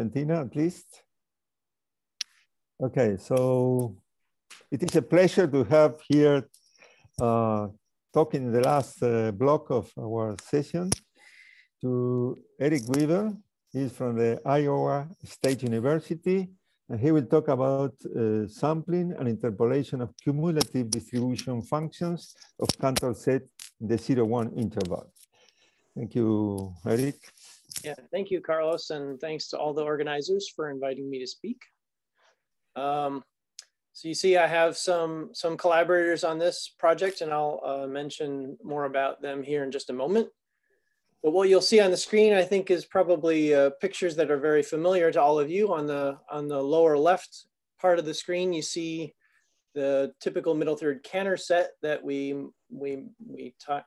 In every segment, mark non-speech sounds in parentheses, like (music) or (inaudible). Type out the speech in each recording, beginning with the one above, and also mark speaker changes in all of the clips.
Speaker 1: At least. Okay, so it is a pleasure to have here uh, talking in the last uh, block of our session to Eric Weber. He's from the Iowa State University, and he will talk about uh, sampling and interpolation of cumulative distribution functions of Cantor set in the zero one interval. Thank you, Eric.
Speaker 2: Yeah, thank you, Carlos, and thanks to all the organizers for inviting me to speak. Um, so you see I have some, some collaborators on this project and I'll uh, mention more about them here in just a moment. But what you'll see on the screen, I think, is probably uh, pictures that are very familiar to all of you. On the, on the lower left part of the screen, you see the typical middle third Cantor set that we, we, we uh,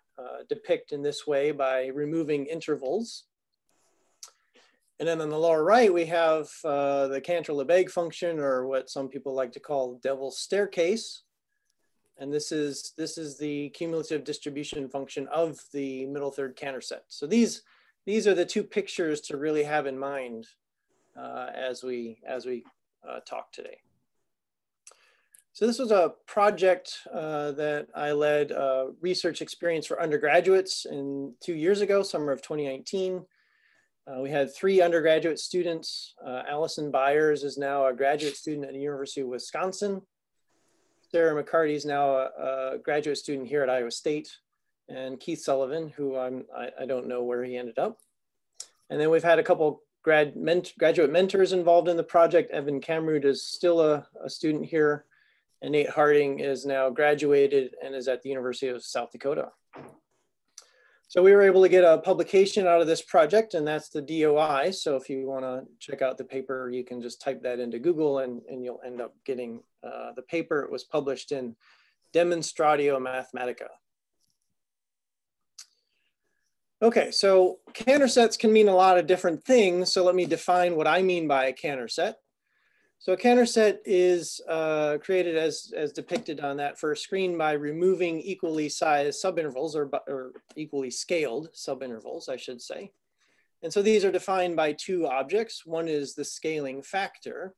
Speaker 2: depict in this way by removing intervals. And then on the lower right, we have uh, the Cantor-Lebesgue function, or what some people like to call devil's staircase. And this is, this is the cumulative distribution function of the middle third Cantor set. So these, these are the two pictures to really have in mind uh, as we, as we uh, talk today. So this was a project uh, that I led uh, research experience for undergraduates in two years ago, summer of 2019. Uh, we had three undergraduate students. Uh, Allison Byers is now a graduate student at the University of Wisconsin. Sarah McCarty is now a, a, graduate student here at Iowa State. And Keith Sullivan, who I'm, I, I, don't know where he ended up. And then we've had a couple grad ment graduate mentors involved in the project. Evan Kamrud is still a, a student here. And Nate Harding is now graduated and is at the University of South Dakota. So we were able to get a publication out of this project and that's the DOI. So if you wanna check out the paper, you can just type that into Google and, and you'll end up getting uh, the paper. It was published in Demonstratio Mathematica. Okay, so Cantor sets can mean a lot of different things. So let me define what I mean by a Cantor set. So a Cantor set is uh, created as, as depicted on that first screen by removing equally sized subintervals or, or equally scaled subintervals, I should say. And so these are defined by two objects. One is the scaling factor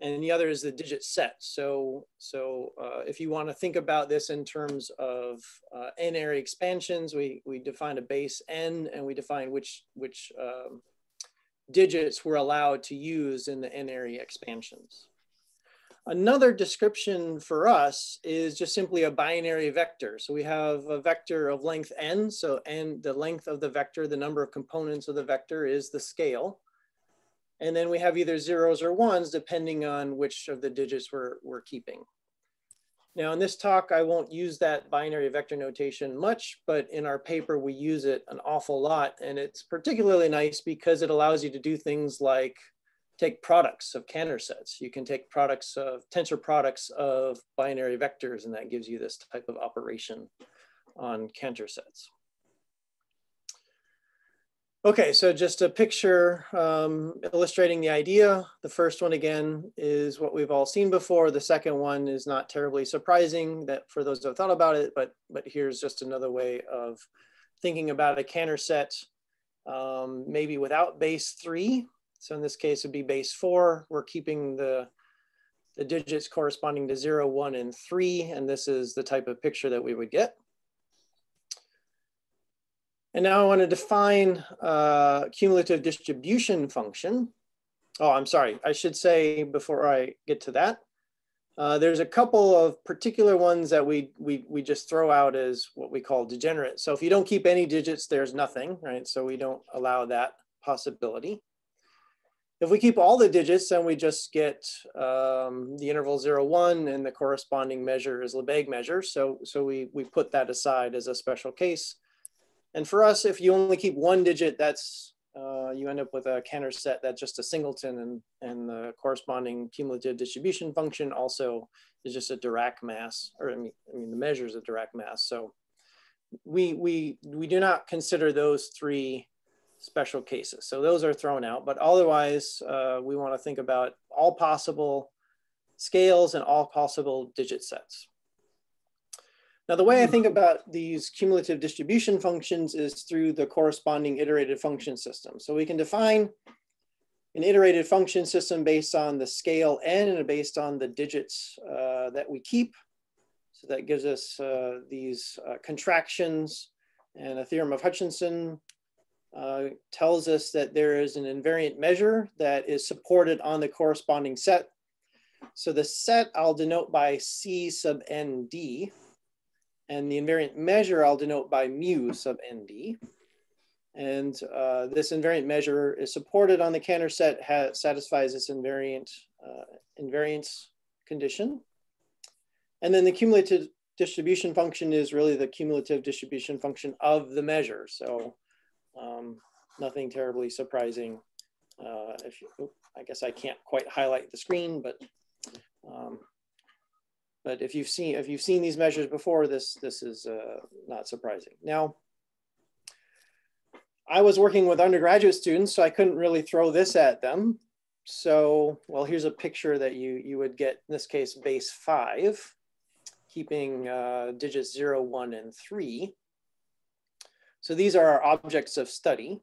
Speaker 2: and the other is the digit set. So, so uh, if you want to think about this in terms of uh, n-ary expansions, we, we define a base n and we define which, which um, digits we're allowed to use in the n-ary expansions. Another description for us is just simply a binary vector. So we have a vector of length n. So n, the length of the vector, the number of components of the vector is the scale. And then we have either zeros or ones depending on which of the digits we're, we're keeping. Now in this talk, I won't use that binary vector notation much, but in our paper, we use it an awful lot. And it's particularly nice because it allows you to do things like take products of Cantor sets. You can take products of tensor products of binary vectors, and that gives you this type of operation on Cantor sets. Okay, so just a picture um, illustrating the idea. The first one again is what we've all seen before. The second one is not terribly surprising that for those who have thought about it, but, but here's just another way of thinking about a Cantor set, um, maybe without base three. So in this case, it'd be base four. We're keeping the, the digits corresponding to zero, one, and three, and this is the type of picture that we would get. And now I want to define a cumulative distribution function. Oh, I'm sorry. I should say before I get to that, uh, there's a couple of particular ones that we, we, we just throw out as what we call degenerate. So if you don't keep any digits, there's nothing, right? So we don't allow that possibility. If we keep all the digits, then we just get um, the interval zero, one, and the corresponding measure is Lebesgue measure. So, so we, we put that aside as a special case. And for us, if you only keep one digit, that's uh, you end up with a Cantor set that's just a singleton and, and the corresponding cumulative distribution function also is just a Dirac mass, or I mean, I mean the measure is a Dirac mass. So we, we, we do not consider those three special cases. So those are thrown out, but otherwise uh, we wanna think about all possible scales and all possible digit sets. Now, the way I think about these cumulative distribution functions is through the corresponding iterated function system. So we can define an iterated function system based on the scale n and based on the digits uh, that we keep. So that gives us uh, these uh, contractions and a theorem of Hutchinson uh, tells us that there is an invariant measure that is supported on the corresponding set. So the set I'll denote by C sub ND, and the invariant measure I'll denote by mu sub ND. And uh, this invariant measure is supported on the Cantor set, satisfies this invariant uh, invariance condition. And then the cumulative distribution function is really the cumulative distribution function of the measure. So um, nothing terribly surprising. Uh, if you, I guess I can't quite highlight the screen, but um, but if you've seen if you've seen these measures before, this this is uh, not surprising. Now, I was working with undergraduate students, so I couldn't really throw this at them. So, well, here's a picture that you, you would get, in this case, base five, keeping uh, digits zero, one, and three. So these are our objects of study.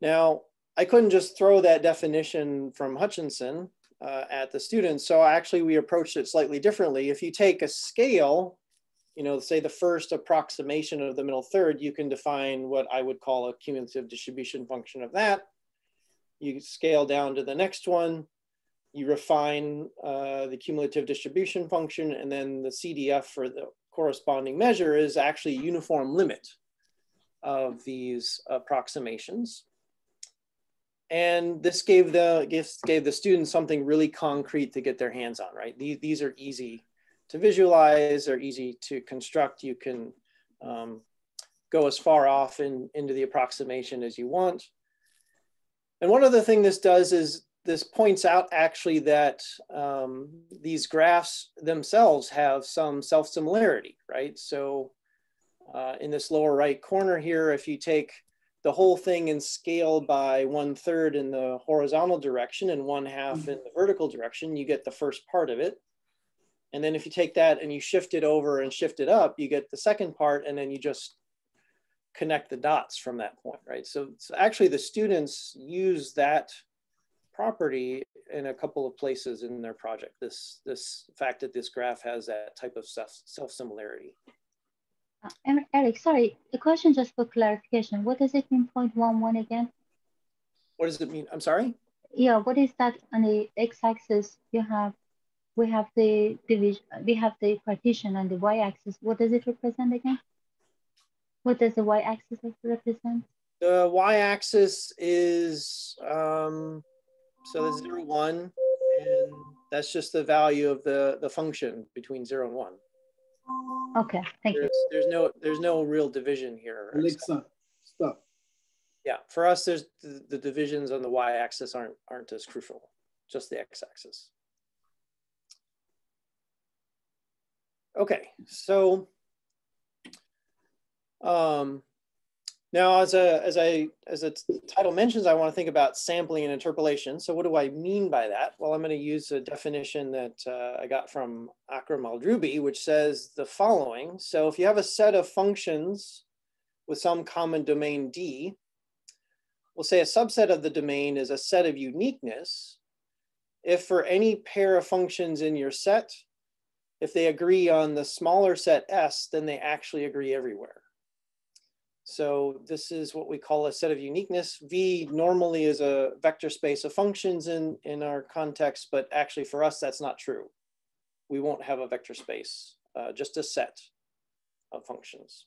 Speaker 2: Now, I couldn't just throw that definition from Hutchinson uh, at the students. So actually we approached it slightly differently. If you take a scale you know, say the first approximation of the middle third, you can define what I would call a cumulative distribution function of that. You scale down to the next one, you refine uh, the cumulative distribution function, and then the CDF for the corresponding measure is actually uniform limit of these approximations. And this gave the, gave the students something really concrete to get their hands on, right? These, these are easy to visualize, they're easy to construct. You can um, go as far off in, into the approximation as you want. And one other thing this does is this points out actually that um, these graphs themselves have some self-similarity, right? So uh, in this lower right corner here, if you take the whole thing and scale by one third in the horizontal direction and one half mm-hmm. in the vertical direction, you get the first part of it. And then if you take that and you shift it over and shift it up, you get the second part and then you just connect the dots from that point, right? So, so actually the students use that property in a couple of places in their project. This, this fact that this graph has that type of self, self-similarity.
Speaker 3: Uh, Eric, sorry, the question just for clarification. What does it mean 0.11 again?
Speaker 2: What does it mean? I'm sorry?
Speaker 3: Yeah, what is that on the x-axis you have we have the division, we have the partition on the y-axis. What does it represent again? What does the y-axis represent?
Speaker 2: The y-axis is, um, so the zero, one, and that's just the value of the, the function between zero and one.
Speaker 3: Okay, thank
Speaker 2: there's,
Speaker 3: you.
Speaker 2: There's no, there's no real division here.
Speaker 4: Alexa, stop.
Speaker 2: Yeah, for us, there's the, the divisions on the y-axis aren't, aren't as crucial, just the x-axis. Okay, so um, now as a as I as the title mentions, I want to think about sampling and interpolation. So what do I mean by that? Well, I'm going to use a definition that uh, I got from Akram Aldroubi, which says the following. So if you have a set of functions with some common domain D, we'll say a subset of the domain is a set of uniqueness. If for any pair of functions in your set, if they agree on the smaller set S, then they actually agree everywhere. So this is what we call a set of uniqueness. V normally is a vector space of functions in, in our context, but actually for us, that's not true. We won't have a vector space, uh, just a set of functions.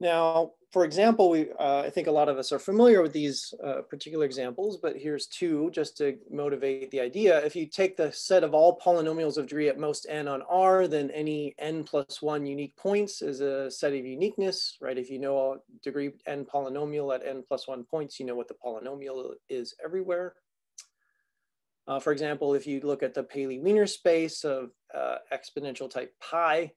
Speaker 2: Now, for example, we, uh, I think a lot of us are familiar with these uh, particular examples, but here's two just to motivate the idea. If you take the set of all polynomials of degree at most n on R, then any n plus one unique points is a set of uniqueness, right? If you know a degree n polynomial at n plus one points, you know what the polynomial is everywhere. Uh, for example, if you look at the Paley-Wiener space of uh, exponential type pi,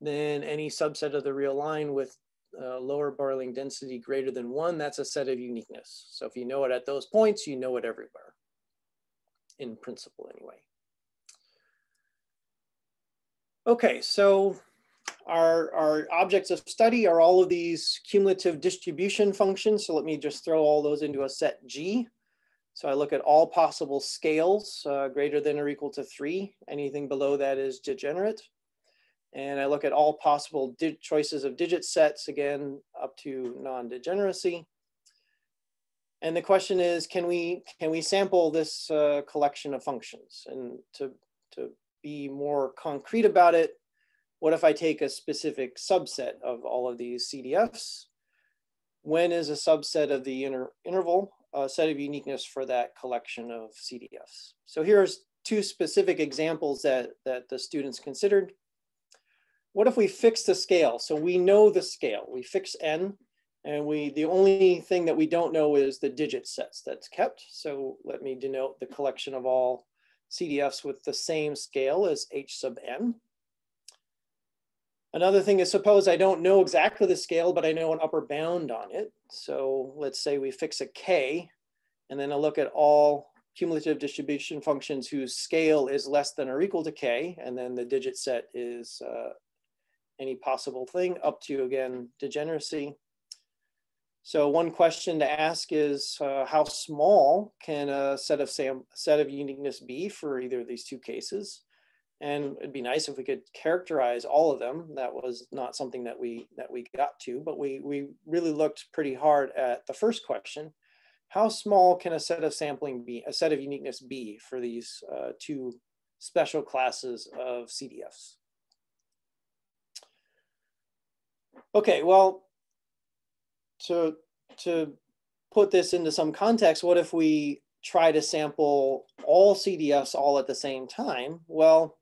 Speaker 2: then any subset of the real line with uh, lower Beurling density greater than one, that's a set of uniqueness. So if you know it at those points, you know it everywhere, in principle anyway. Okay, so our, our objects of study are all of these cumulative distribution functions. So let me just throw all those into a set G. So I look at all possible scales uh, greater than or equal to three. Anything below that is degenerate. And I look at all possible choices of digit sets, again, up to non-degeneracy. And the question is, can we, can we sample this uh, collection of functions? And to, to be more concrete about it, what if I take a specific subset of all of these CDFs? When is a subset of the inter interval a set of uniqueness for that collection of CDFs? So here's two specific examples that, that the students considered what if we fix the scale? So we know the scale, we fix n, and we the only thing that we don't know is the digit sets that's kept. So let me denote the collection of all CDFs with the same scale as h sub n. Another thing is suppose I don't know exactly the scale, but I know an upper bound on it. So let's say we fix a k, and then I look at all cumulative distribution functions whose scale is less than or equal to k, and then the digit set is uh, any possible thing up to, again, degeneracy. So one question to ask is uh, how small can a set of sam set of uniqueness be for either of these two cases? And it'd be nice if we could characterize all of them. That was not something that we that we got to, but we we really looked pretty hard at the first question. How small can a set of sampling be, a set of uniqueness be for these uh, two special classes of CDFs? Okay, well, to, to put this into some context, what if we try to sample all CDFs all at the same time? Well,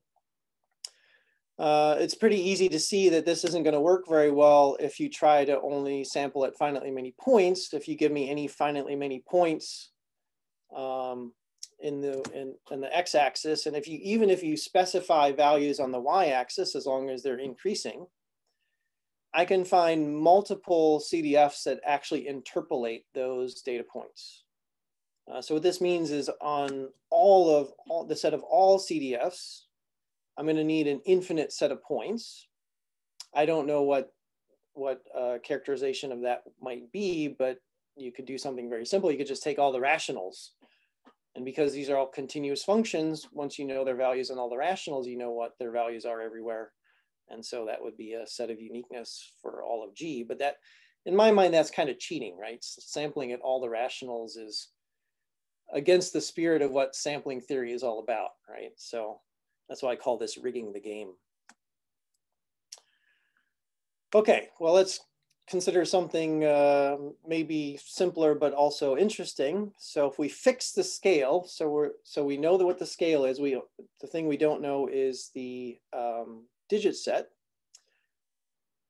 Speaker 2: uh, it's pretty easy to see that this isn't going to work very well if you try to only sample at finitely many points. If you give me any finitely many points um, in the in, in the x-axis, and if you even if you specify values on the y-axis, as long as they're increasing, I can find multiple CDFs that actually interpolate those data points. Uh, so what this means is on all of all, the set of all CDFs, I'm going to need an infinite set of points. I don't know what what uh, characterization of that might be, but you could do something very simple. You could just take all the rationals. And because these are all continuous functions, once you know their values on all the rationals, you know what their values are everywhere. And so that would be a set of uniqueness for all of G. But that, in my mind, that's kind of cheating, right? So sampling at all the rationals is against the spirit of what sampling theory is all about, right? So that's why I call this rigging the game. Okay, well, let's consider something uh, maybe simpler but also interesting. So if we fix the scale, so we're so we know that what the scale is. We the thing we don't know is the um, digit set,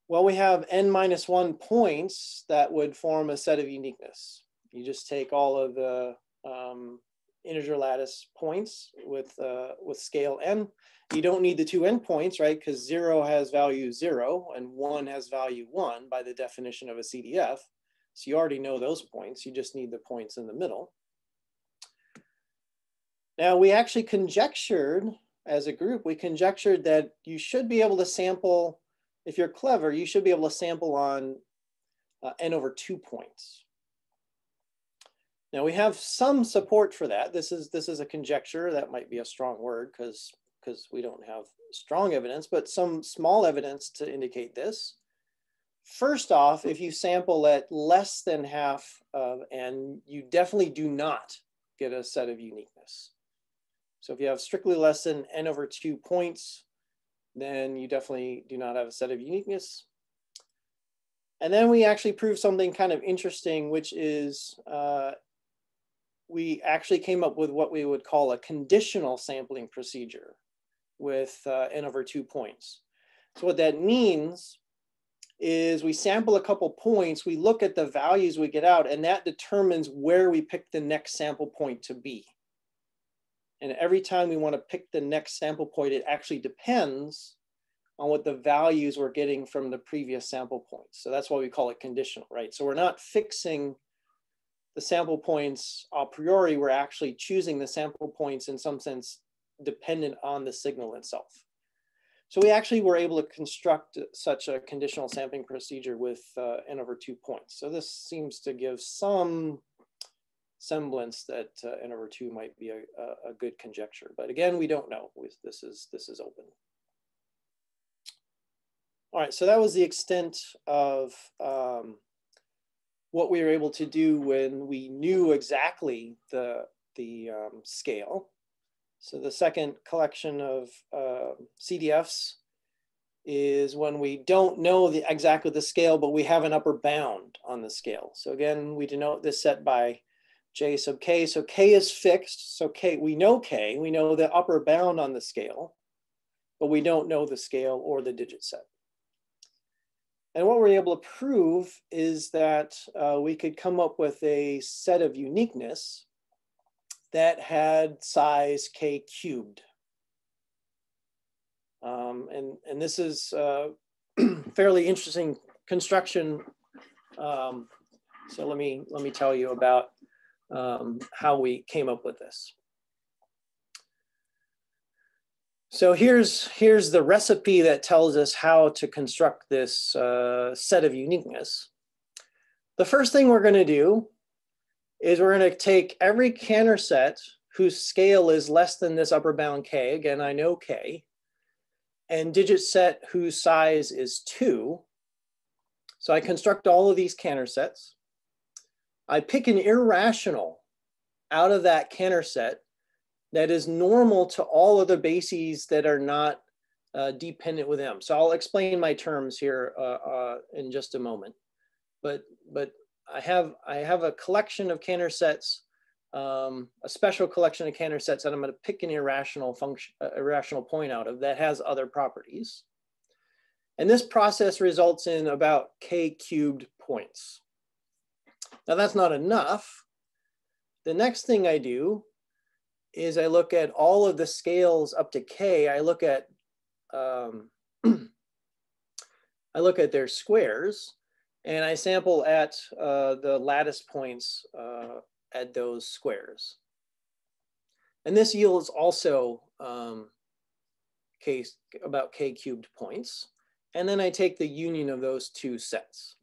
Speaker 2: well, we have n minus one points that would form a set of uniqueness. You just take all of the um, integer lattice points with, uh, with scale n. You don't need the two endpoints, right? Because zero has value zero and one has value one by the definition of a CDF. So you already know those points. You just need the points in the middle. Now we actually conjectured as a group, we conjectured that you should be able to sample, if you're clever, you should be able to sample on uh, n over two points. Now we have some support for that. This is this is a conjecture. That might be a strong word because because we don't have strong evidence, but some small evidence to indicate this. First off, if you sample at less than half of n, you definitely do not get a set of uniqueness. So if you have strictly less than n over two points, then you definitely do not have a set of uniqueness. And then we actually proved something kind of interesting, which is uh, we actually came up with what we would call a conditional sampling procedure with uh, n over two points. So what that means is we sample a couple points, we look at the values we get out, and that determines where we pick the next sample point to be. And every time we want to pick the next sample point, it actually depends on what the values we're getting from the previous sample points. So that's why we call it conditional, right? So we're not fixing the sample points a priori, we're actually choosing the sample points in some sense dependent on the signal itself. So we actually were able to construct such a conditional sampling procedure with uh, n over two points. So this seems to give some semblance that uh, n over two might be a, a, good conjecture. But again, we don't know. This is, this is open. All right, so that was the extent of um, what we were able to do when we knew exactly the, the um, scale. So the second collection of uh, CDFs is when we don't know the, exactly the scale, but we have an upper bound on the scale. So again, we denote this set by J sub K. So K is fixed. So K, we know K, we know the upper bound on the scale, but we don't know the scale or the digit set. And what we're able to prove is that uh, we could come up with a set of uniqueness that had size k cubed. Um, and, and this is uh, (clears throat) fairly interesting construction. Um, so let me, let me tell you about um, how we came up with this. So here's, here's the recipe that tells us how to construct this uh, set of uniqueness. The first thing we're gonna do is we're going to take every Cantor set whose scale is less than this upper bound k, again, I know k, and digit set whose size is two. So I construct all of these Cantor sets. I pick an irrational out of that Cantor set that is normal to all other bases that are not uh, dependent with M. So I'll explain my terms here uh, uh, in just a moment. But, but I have I have a collection of Cantor sets, um, a special collection of Cantor sets that I'm going to pick an irrational function, uh, irrational point out of that has other properties. And this process results in about k cubed points. Now that's not enough. The next thing I do is I look at all of the scales up to k. I look at um, (clears throat) I look at their squares and I sample at uh, the lattice points uh, at those squares. And this yields also um, k, about k cubed points. And then I take the union of those two sets.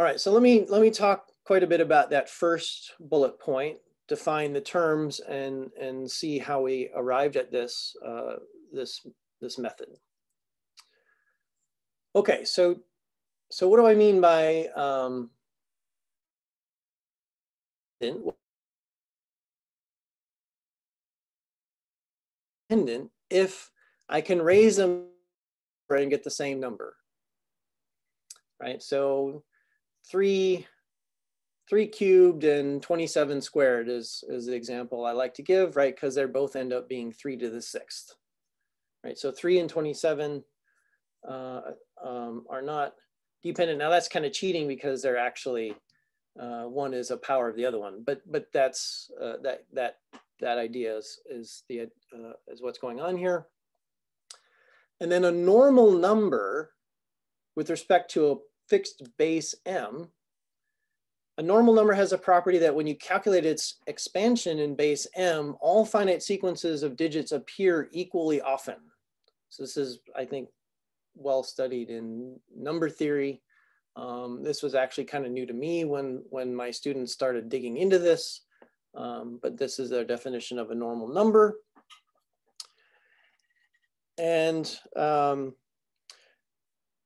Speaker 2: All right, so let me, let me talk quite a bit about that first bullet point, define the terms and, and see how we arrived at this, uh, this, this method. Okay, so so what do I mean by um, independent if I can raise them and get the same number, right? So three, three cubed and 27 squared is, is the example I like to give, right? Because they both end up being three to the sixth, right? So three and 27 uh, um, are not dependent. Now that's kind of cheating because they're actually uh, one is a power of the other one, but but that's uh, that that that idea is is the uh, is what's going on here. And then a normal number with respect to a fixed base m. A normal number has a property that when you calculate its expansion in base m, all finite sequences of digits appear equally often. So this is, I think, well studied in number theory. Um, this was actually kind of new to me when, when my students started digging into this, um, but this is their definition of a normal number. And um,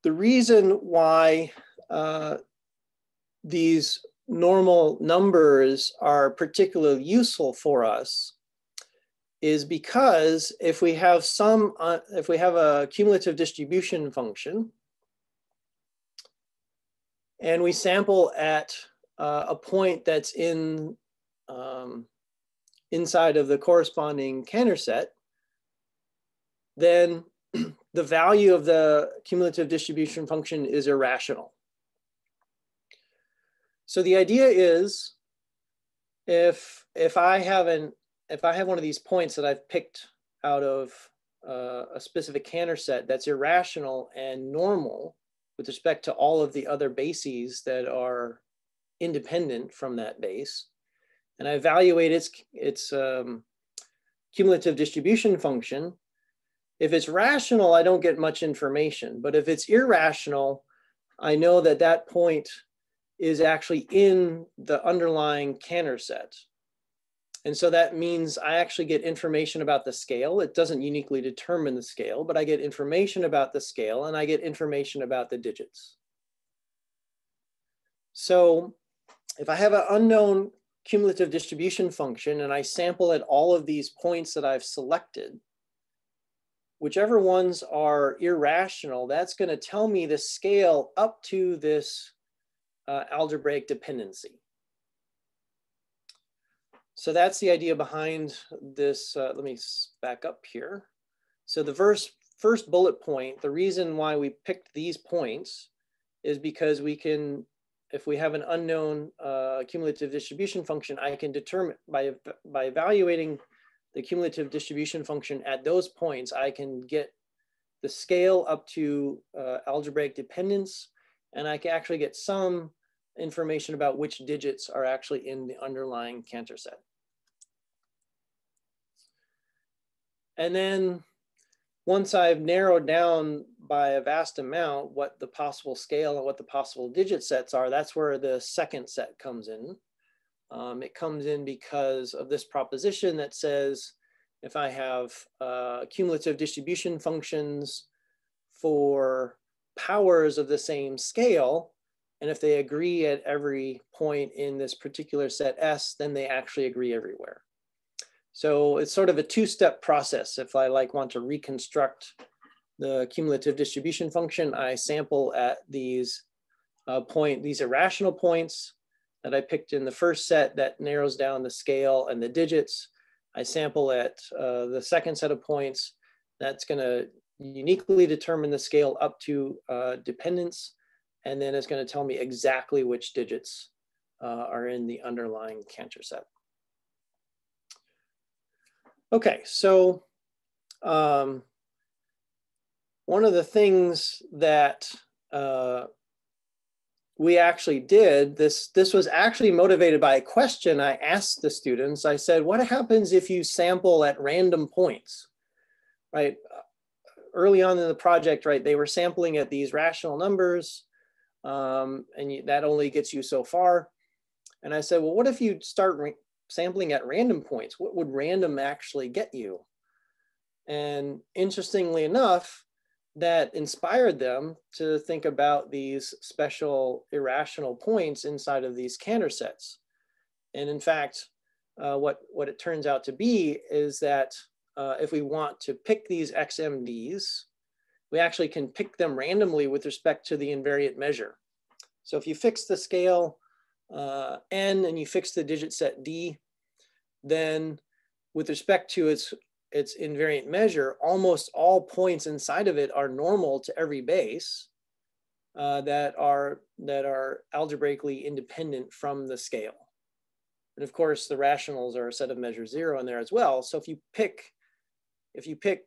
Speaker 2: the reason why uh, these normal numbers are particularly useful for us is because if we have some, uh, if we have a cumulative distribution function, and we sample at uh, a point that's in um, inside of the corresponding Cantor set, then (clears throat) the value of the cumulative distribution function is irrational. So the idea is if, if I have an if I have one of these points that I've picked out of uh, a specific Cantor set that's irrational and normal with respect to all of the other bases that are independent from that base, and I evaluate its its um, cumulative distribution function. If it's rational, I don't get much information. But if it's irrational, I know that that point is actually in the underlying Cantor set. And so that means I actually get information about the scale. It doesn't uniquely determine the scale, but I get information about the scale and I get information about the digits. So if I have an unknown cumulative distribution function and I sample at all of these points that I've selected, whichever ones are irrational, that's gonna tell me the scale up to this uh, algebraic dependency. So that's the idea behind this. Uh, let me back up here. So the first, first bullet point, the reason why we picked these points is because we can, if we have an unknown uh, cumulative distribution function, I can determine by, by evaluating the cumulative distribution function at those points, I can get the scale up to uh, algebraic dependence, and I can actually get some information about which digits are actually in the underlying Cantor set. And then once I've narrowed down by a vast amount what the possible scale and what the possible digit sets are, that's where the second set comes in. Um, it comes in because of this proposition that says if I have uh, cumulative distribution functions for powers of the same scale, and if they agree at every point in this particular set S, then they actually agree everywhere. So it's sort of a two-step process. If I like want to reconstruct the cumulative distribution function, I sample at these uh, point, these irrational points that I picked in the first set that narrows down the scale and the digits. I sample at uh, the second set of points that's gonna uniquely determine the scale up to uh, dependence and then it's going to tell me exactly which digits uh, are in the underlying Cantor set. Okay, so um, one of the things that uh, we actually did, this, this was actually motivated by a question I asked the students. I said, what happens if you sample at random points, right? Early on in the project, right, they were sampling at these rational numbers um, and you, that only gets you so far. And I said, well, what if you start sampling at random points? What would random actually get you? And interestingly enough, that inspired them to think about these special irrational points inside of these Cantor sets. And in fact, uh, what, what it turns out to be is that uh, if we want to pick these XMDs, we actually can pick them randomly with respect to the invariant measure. So if you fix the scale uh, n and you fix the digit set d, then with respect to its, its invariant measure, almost all points inside of it are normal to every base uh, that, are, that are algebraically independent from the scale. And of course, the rationals are a set of measure zero in there as well. So if you pick, if you pick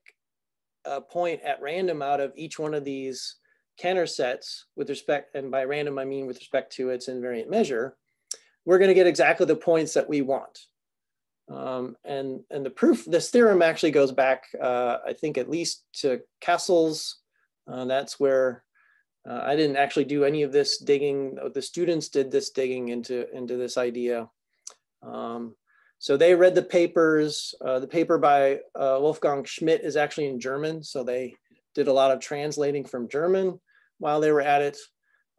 Speaker 2: a point at random out of each one of these Cantor sets with respect, and by random I mean with respect to its invariant measure, we're going to get exactly the points that we want. Um, and, and the proof, this theorem actually goes back, uh, I think at least to Cassels. Uh, that's where uh, I didn't actually do any of this digging. The students did this digging into, into this idea. Um, so they read the papers. Uh, the paper by uh, Wolfgang Schmidt is actually in German. So they did a lot of translating from German while they were at it.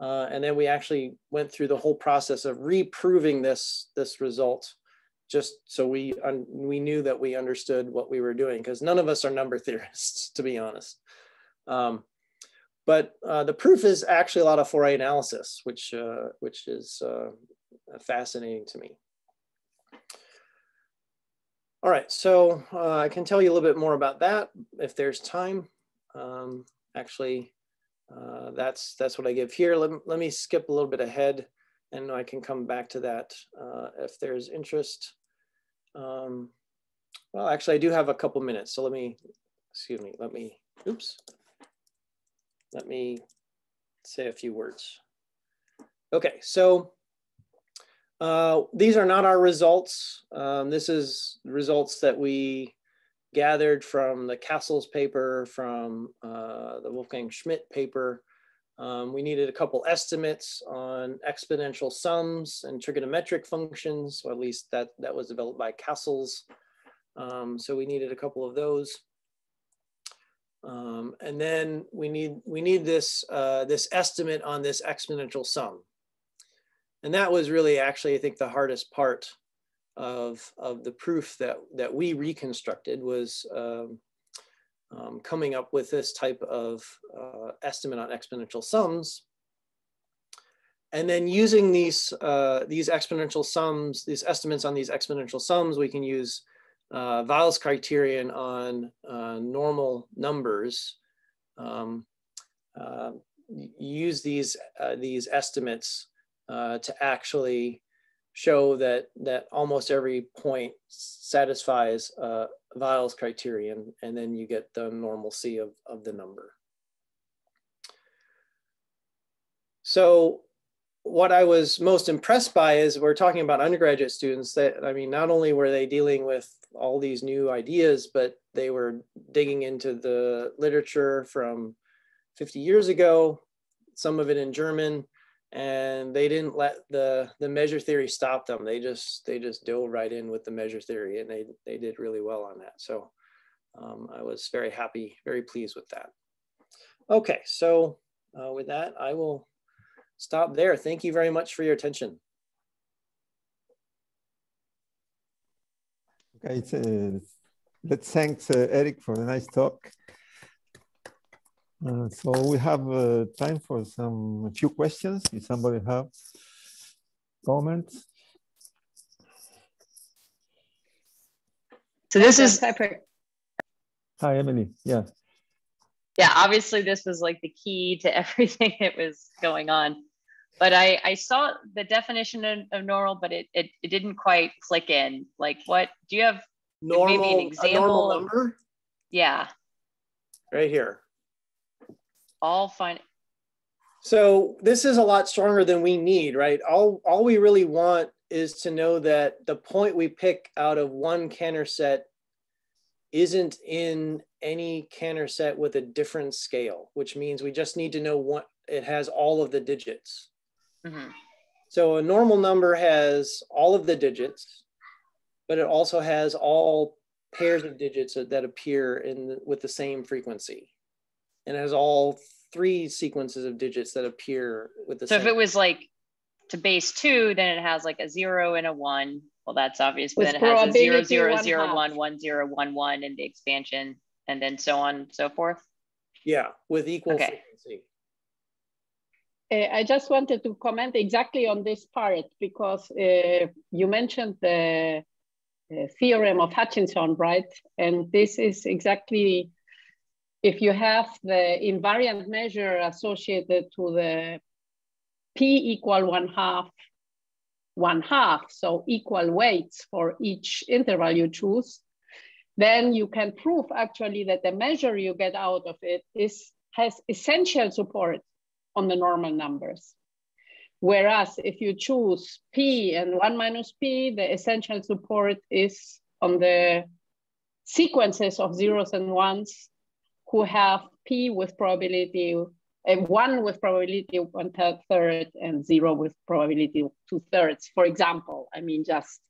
Speaker 2: Uh, and then we actually went through the whole process of reproving this, this result just so we, we knew that we understood what we were doing because none of us are number (laughs) theorists, to be honest. Um, but uh, the proof is actually a lot of Fourier analysis, which, uh, which is uh, fascinating to me. All right, so uh, I can tell you a little bit more about that if there's time. Um, actually, uh, that's that's what I give here. Let, let me skip a little bit ahead and I can come back to that uh, if there's interest. Um, well, actually, I do have a couple minutes, so let me, excuse me, let me, oops, let me say a few words. Okay, so uh, these are not our results. Um, this is results that we gathered from the Cassels paper, from uh, the Wolfgang Schmidt paper. Um, we needed a couple estimates on exponential sums and trigonometric functions, or at least that, that was developed by Cassels. Um, so we needed a couple of those. Um, and then we need we need this uh, this estimate on this exponential sum. And that was really actually, I think, the hardest part of, of the proof that, that we reconstructed was um, um, coming up with this type of uh, estimate on exponential sums. And then using these, uh, these exponential sums, these estimates on these exponential sums, we can use uh, Weyl's criterion on uh, normal numbers. Um, uh, use these, uh, these estimates uh, to actually show that that almost every point satisfies Weyl's criterion, and then you get the normalcy of, of the number. So what I was most impressed by is we're talking about undergraduate students that, I mean, not only were they dealing with all these new ideas, but they were digging into the literature from 50 years ago, some of it in German, and they didn't let the the measure theory stop them. They just they just dove right in with the measure theory and they they did really well on that. So um, i was very happy very pleased with that. Okay so uh, with that i will stop there. Thank you very much for your attention.
Speaker 1: Okay uh, let's thank uh, eric for the nice talk uh, so we have uh, time for some a few questions. If somebody have comments.
Speaker 4: So this is
Speaker 1: Hi, Emily. Yeah.
Speaker 4: Yeah, obviously this was like the key to (laughs) everything that was going on. But I, I saw the definition of, of normal, but it, it, it didn't quite click in. Like what, do you have
Speaker 2: normal, maybe an example? normal number?
Speaker 4: Yeah.
Speaker 2: Right here
Speaker 4: all fine.
Speaker 2: So this is a lot stronger than we need, right? All all we really want is to know that the point we pick out of one Cantor set isn't in any Cantor set with a different scale, which means we just need to know what it has all of the digits. Mm-hmm. So a normal number has all of the digits, but it also has all pairs of digits that appear in the, with the same frequency and it has all three sequences of digits that appear with the
Speaker 4: so
Speaker 2: same.
Speaker 4: if it was like to base two then it has like a zero and a one well that's obvious but with then it has a zero zero one zero one one zero one one in the expansion and then so on and so forth
Speaker 2: yeah with equal okay. frequency
Speaker 5: uh, I just wanted to comment exactly on this part because uh, you mentioned the uh, theorem of Hutchinson, right? And this is exactly if you have the invariant measure associated to the p equal one half, one half, so equal weights for each interval you choose, then you can prove actually that the measure you get out of it is has essential support on the normal numbers. Whereas if you choose p and one minus p, the essential support is on the sequences of zeros and ones who have P with probability, uh, one with probability one third and zero with probability two thirds, for example. I mean, just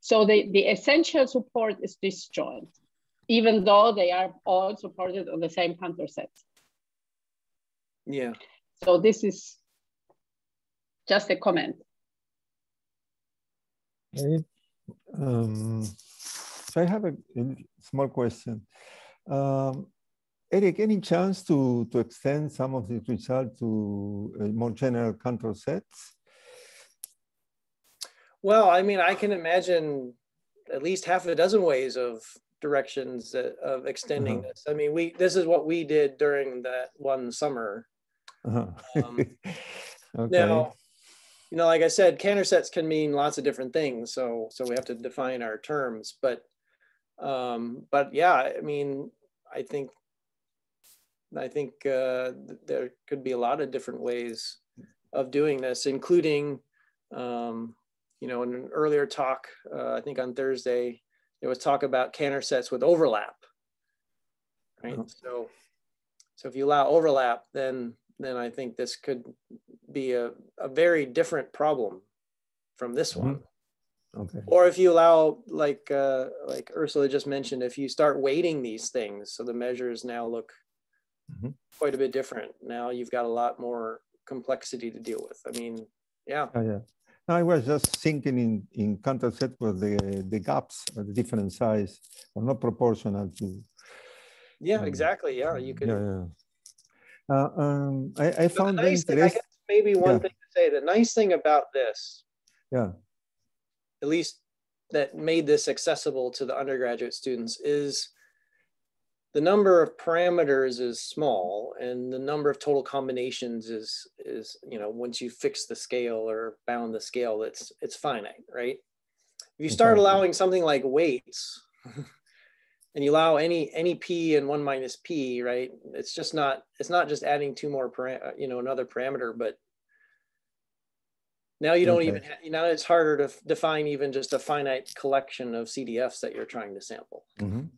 Speaker 5: so the, the essential support is disjoint, even though they are all supported on the same Cantor set.
Speaker 2: Yeah.
Speaker 5: So this is just a comment.
Speaker 1: Okay. Um, so I have a, a small question. Um, Eric, any chance to, to extend some of these results to uh, more general Cantor sets?
Speaker 2: Well, I mean, I can imagine at least half a dozen ways of directions that, of extending uh-huh. this. I mean, we this is what we did during that one summer. Uh-huh. um, (laughs) okay. Now, you know, like I said, Cantor sets can mean lots of different things. So, so we have to define our terms. But, um, but yeah, I mean, I think I think uh, there could be a lot of different ways of doing this, including, um, you know, in an earlier talk, uh, I think on Thursday, there was talk about Cantor sets with overlap, right?
Speaker 1: Uh-huh.
Speaker 2: So, so if you allow overlap, then then I think this could be a, a very different problem from this
Speaker 1: Mm-hmm.
Speaker 2: one.
Speaker 1: Okay.
Speaker 2: Or if you allow, like uh, like Ursula just mentioned, if you start weighting these things, so the measures now look
Speaker 1: Mhm.
Speaker 2: quite a bit different. Now you've got a lot more complexity to deal with. I mean, yeah,
Speaker 1: Oh, yeah. I was just thinking in, in Cantor set where the, the gaps are the different size or not proportional to.
Speaker 2: yeah,
Speaker 1: Mm.
Speaker 2: exactly. Yeah, you could.
Speaker 1: Yeah, yeah. Uh, um, I, I found
Speaker 2: nice thing, I guess maybe one
Speaker 1: Yeah.
Speaker 2: thing to say, the nice thing about this,
Speaker 1: Yeah,
Speaker 2: at least that made this accessible to the undergraduate students, is the number of parameters is small and the number of total combinations is is you know once you fix the scale or bound the scale it's it's finite right if you start allowing something like weights (laughs) and you allow any any p and one minus p right it's just not it's not just adding two more para- uh, you know another parameter but now you don't
Speaker 1: Okay.
Speaker 2: even ha- now it's harder to f- define even just a finite collection of cdfs that you're trying to sample
Speaker 1: mhm.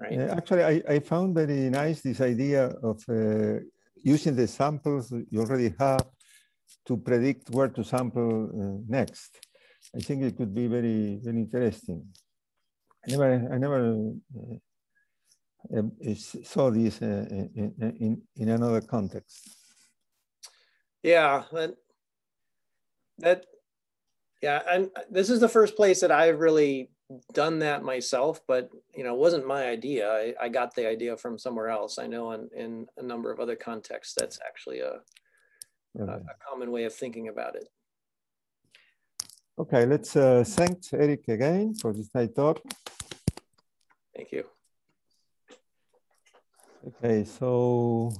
Speaker 2: Right
Speaker 1: actually, I, I found very nice this idea of uh, using the samples you already have to predict where to sample uh, next. I think it could be very, very interesting. I never, I never uh, um, saw this uh, in, in, in another context.
Speaker 2: Yeah, that that yeah, and this is the first place that I've really done that myself, but you know, it wasn't my idea. I, I got the idea from somewhere else. I know in, in a number of other contexts that's actually a, a, a common way of thinking about it.
Speaker 1: Okay, let's uh, thank Eric again for this nice talk.
Speaker 2: Thank you.
Speaker 1: Okay, so